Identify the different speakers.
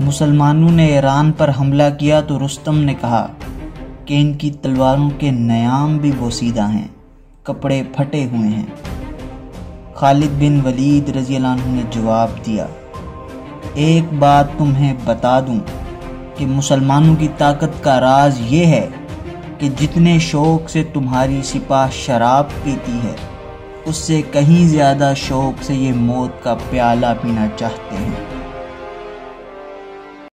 Speaker 1: मुसलमानों ने ईरान पर हमला किया तो रुस्तम ने कहा कि इनकी तलवारों के नयाम भी बोसीदा हैं, कपड़े फटे हुए हैं। खालिद बिन वलीद रज़ी ने जवाब दिया, एक बात तुम्हें बता दूँ कि मुसलमानों की ताकत का राज ये है कि जितने शौक से तुम्हारी सिपाह शराब पीती है, उससे कहीं ज़्यादा शौक से ये मौत का प्याला पीना चाहते हैं।